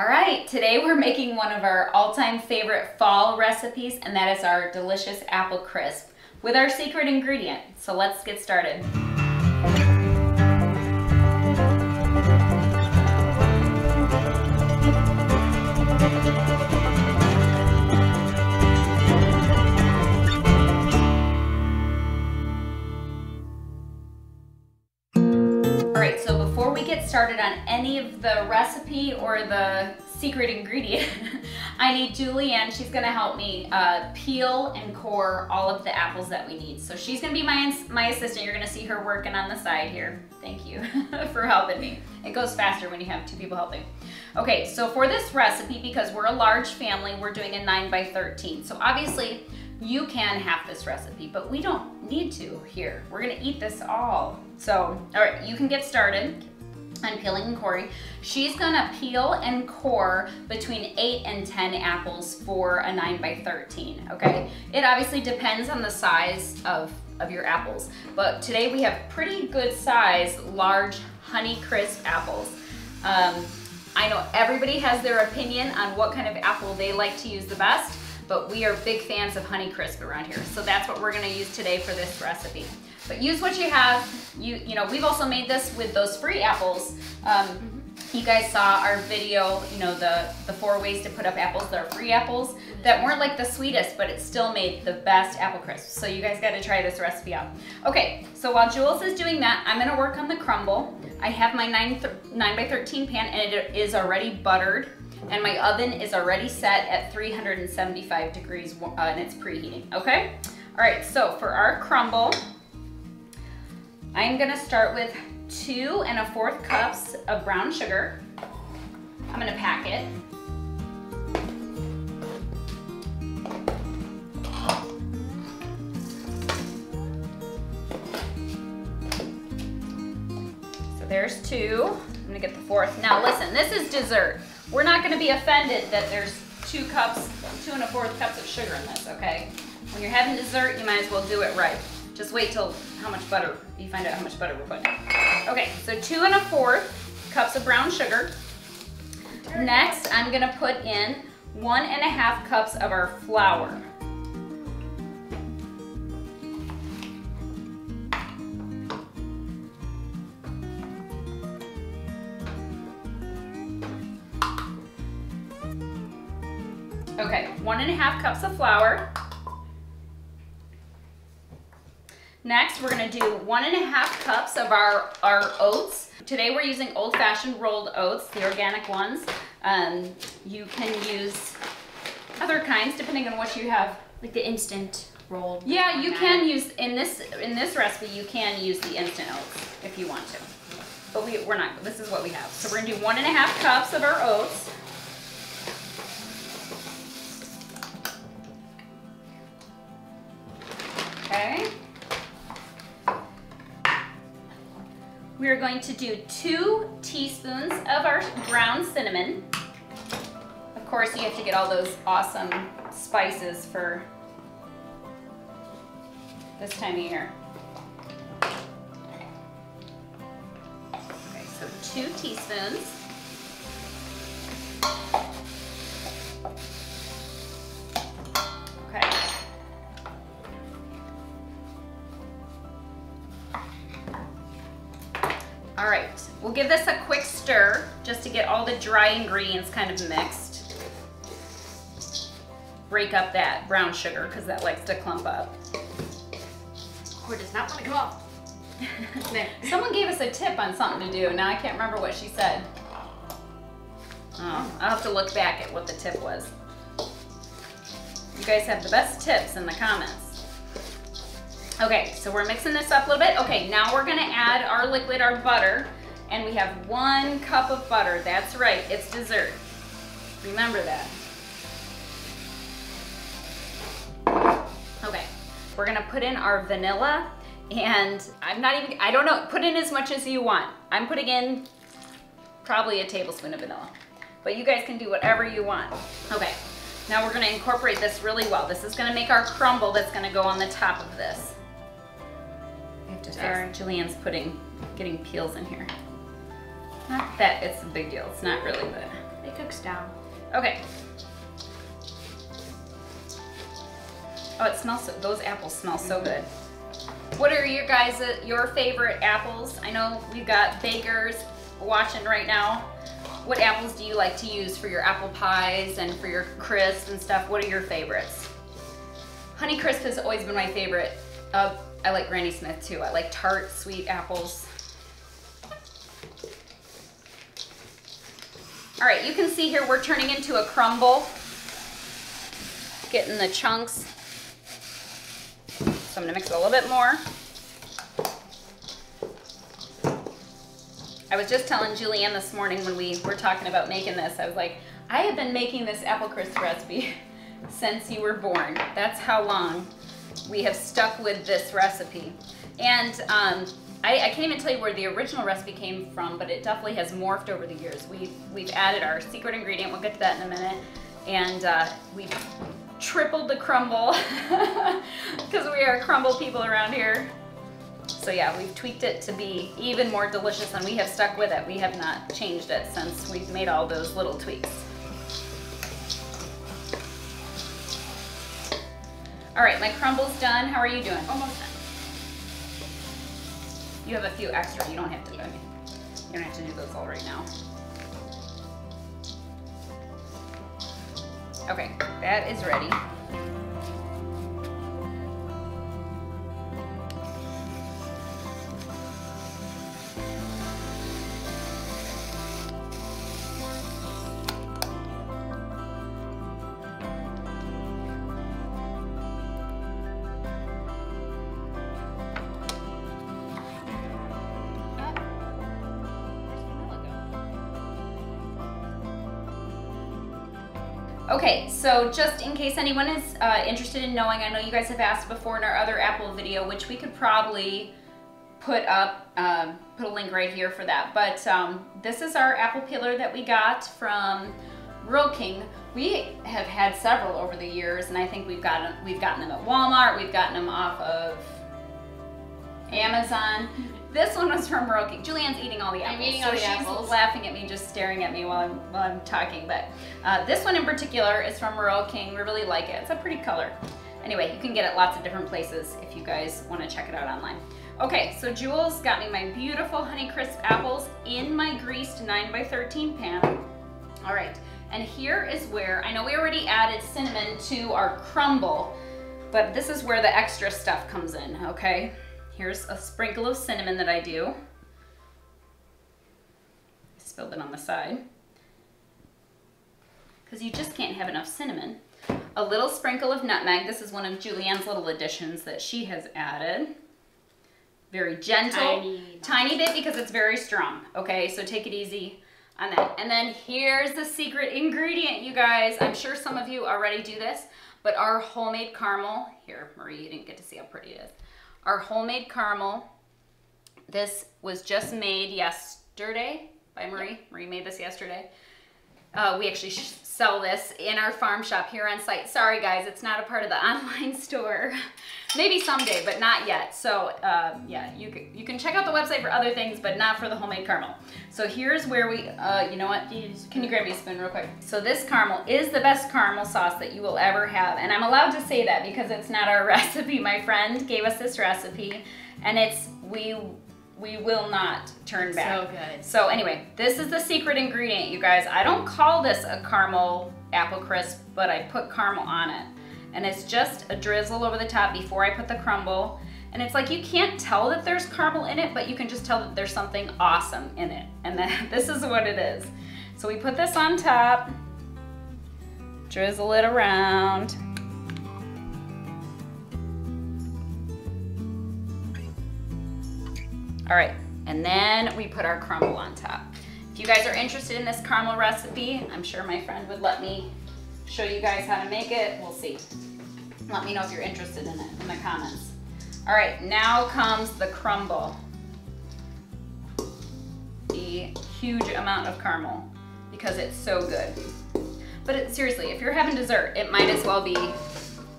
All right, today we're making one of our all-time favorite fall recipes, and that is our delicious apple crisp with our secret ingredient. So let's get started. Get started on any of the recipe or the secret ingredient, I need Julianne. She's gonna help me uh, peel and core all of the apples that we need. So she's gonna be my, my assistant. You're gonna see her working on the side here. Thank you for helping me. It goes faster when you have two people helping. Okay, so for this recipe, because we're a large family, we're doing a 9 by 13. So obviously, you can have this recipe, but we don't need to here. We're gonna eat this all. So, all right, you can get started. I'm peeling and coring. She's gonna peel and core between eight and 10 apples for a nine by 13, okay? It obviously depends on the size of, of your apples, but today we have pretty good size, large Honey Crisp apples. Um, I know everybody has their opinion on what kind of apple they like to use the best, but we are big fans of Honey Crisp around here. So that's what we're gonna use today for this recipe. But use what you have. You you know, we've also made this with those free apples. Um, mm-hmm. you guys saw our video, you know, the, the four ways to put up apples that are free apples that weren't like the sweetest, but it still made the best apple crisp. So you guys gotta try this recipe out. Okay, so while Jules is doing that, I'm gonna work on the crumble. I have my 9, 9 by 13 pan and it is already buttered and my oven is already set at 375 degrees uh, and it's preheating, okay? All right, so for our crumble, I'm gonna start with two and a fourth cups of brown sugar. I'm gonna pack it. So there's two. I'm gonna get the fourth. Now listen, this is dessert. We're not gonna be offended that there's two cups, two and a fourth cups of sugar in this, okay? When you're having dessert, you might as well do it right. Just wait till how much butter, you find out how much butter we're putting. Okay, so two and a fourth cups of brown sugar. Next, I'm gonna put in one and a half cups of our flour. Okay, one and a half cups of flour. Next, we're gonna do one and a half cups of our, our oats. Today we're using old-fashioned rolled oats, the organic ones. Um, you can use other kinds depending on what you have. Like the instant rolled. Yeah, you can use, in this in this recipe, you can use the instant oats if you want to. But we, we're not, this is what we have. So we're gonna do one and a half cups of our oats. We are going to do two teaspoons of our ground cinnamon. Of course, you have to get all those awesome spices for this time of year. Okay, so two teaspoons. All right, we'll give this a quick stir just to get all the dry ingredients kind of mixed. Break up that brown sugar because that likes to clump up. Or does not want to come off. Someone gave us a tip on something to do. Now I can't remember what she said. Oh, I'll have to look back at what the tip was. You guys have the best tips in the comments. Okay, so we're mixing this up a little bit. Okay, now we're gonna add our liquid, our butter, and we have one cup of butter. That's right, it's dessert. Remember that. Okay, we're gonna put in our vanilla, and I'm not even, I don't know, put in as much as you want. I'm putting in probably a tablespoon of vanilla, but you guys can do whatever you want. Okay, now we're gonna incorporate this really well. This is gonna make our crumble that's gonna go on the top of this to. Julianne's putting, getting peels in here. Not that it's a big deal. It's not really, but it cooks down. Okay. Oh, it smells so, those apples smell so good. What are your guys, uh, your favorite apples? I know we've got bakers watching right now. What apples do you like to use for your apple pies and for your crisps and stuff? What are your favorites? Honey Crisp has always been my favorite. Uh, I like Granny Smith too. I like tart, sweet apples. All right, you can see here we're turning into a crumble. Getting the chunks. So I'm gonna mix it a little bit more. I was just telling Julianne this morning when we were talking about making this, I was like, I have been making this apple crisp recipe since you were born. That's how long we have stuck with this recipe. And um, I, I, can't even tell you where the original recipe came from, but it definitely has morphed over the years. We've, we've added our secret ingredient, we'll get to that in a minute, and uh, we've tripled the crumble, because we are crumble people around here. So yeah, we've tweaked it to be even more delicious, and we have stuck with it. We have not changed it since we've made all those little tweaks. All right, my crumble's done. How are you doing? Almost done. You have a few extra. You don't have to. You don't have to do those all right now. Okay, that is ready. Okay, so just in case anyone is uh, interested in knowing, I know you guys have asked before in our other Apple video, which we could probably put up, um, put a link right here for that. But um, this is our apple peeler that we got from Rural King. We have had several over the years, and I think we've gotten we've gotten them at Walmart. We've gotten them off of Amazon. This one was from King. Julianne's eating all the apples. I'm eating so all the she's apples. laughing at me, just staring at me while I'm, while I'm talking. But uh, this one in particular is from Rural King. We really like it. It's a pretty color. Anyway, you can get it lots of different places if you guys want to check it out online. Okay, so Jules got me my beautiful Honey Crisp apples in my greased 9x13 pan. All right, and here is where, I know we already added cinnamon to our crumble, but this is where the extra stuff comes in, okay? Here's a sprinkle of cinnamon that I do. I Spilled it on the side. Because you just can't have enough cinnamon. A little sprinkle of nutmeg. This is one of Julianne's little additions that she has added. Very gentle, Tiny. tiny bit because it's very strong. Okay, so take it easy on that. And then here's the secret ingredient, you guys. I'm sure some of you already do this, but our homemade caramel, here, Marie, you didn't get to see how pretty it is. Our homemade caramel, this was just made yesterday by Marie. Marie made this yesterday. Uh, we actually sell this in our farm shop here on site. Sorry guys, it's not a part of the online store. Maybe someday, but not yet. So uh, yeah, you can, you can check out the website for other things, but not for the homemade caramel. So here's where we, uh, you know what? Can you grab me a spoon real quick? So this caramel is the best caramel sauce that you will ever have. And I'm allowed to say that because it's not our recipe. My friend gave us this recipe and it's, we we will not turn back. So good. So anyway, this is the secret ingredient, you guys. I don't call this a caramel apple crisp, but I put caramel on it. And it's just a drizzle over the top before I put the crumble. And it's like you can't tell that there's caramel in it, but you can just tell that there's something awesome in it. And then this is what it is. So we put this on top, drizzle it around. All right, and then we put our crumble on top. If you guys are interested in this caramel recipe, I'm sure my friend would let me show you guys how to make it. We'll see. Let me know if you're interested in it in the comments. All right, now comes the crumble. The huge amount of caramel because it's so good. But it, seriously, if you're having dessert, it might as well be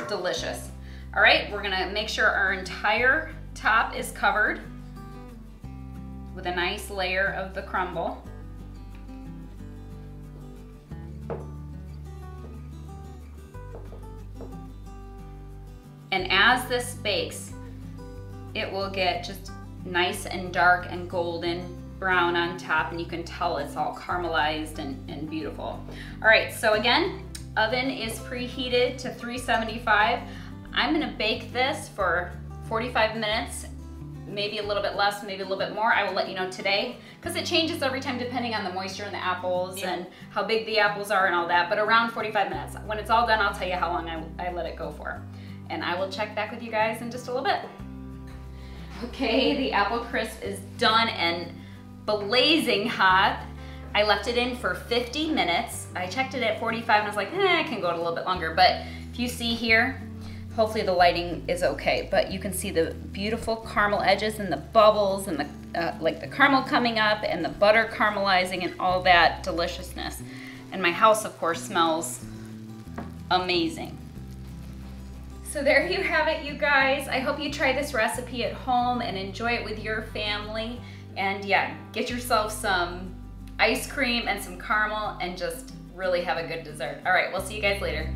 delicious. All right, we're gonna make sure our entire top is covered with a nice layer of the crumble. And as this bakes, it will get just nice and dark and golden brown on top and you can tell it's all caramelized and, and beautiful. All right, so again, oven is preheated to 375. I'm gonna bake this for 45 minutes maybe a little bit less, maybe a little bit more. I will let you know today because it changes every time depending on the moisture in the apples Yeah. and how big the apples are and all that, but around 45 minutes. When it's all done, I'll tell you how long I, I let it go for. And I will check back with you guys in just a little bit. Okay, the apple crisp is done and blazing hot. I left it in for 50 minutes. I checked it at 45 and I was like, eh, I can go a little bit longer. But if you see here, hopefully the lighting is okay, but you can see the beautiful caramel edges and the bubbles and the uh, like the caramel coming up and the butter caramelizing and all that deliciousness. And my house, of course, smells amazing. So there you have it, you guys. I hope you try this recipe at home and enjoy it with your family. And yeah, get yourself some ice cream and some caramel and just really have a good dessert. All right, we'll see you guys later.